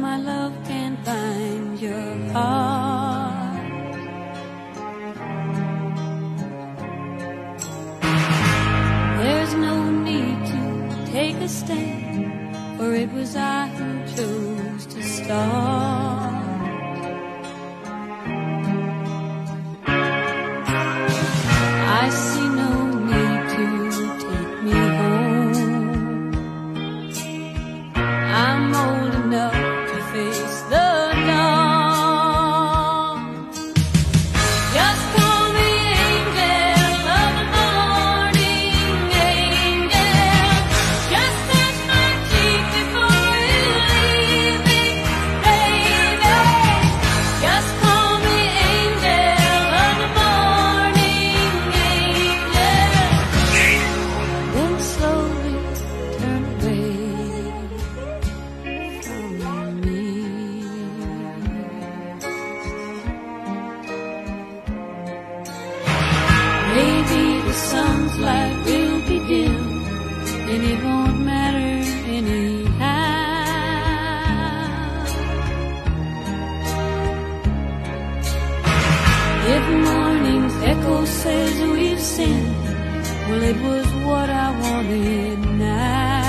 my love can find your heart. There's no need to take a stand, for it was I who chose to start. Maybe the sun's light will be dim, and it won't matter anyhow. If morning's echo says we've sinned, well, it was what I wanted now.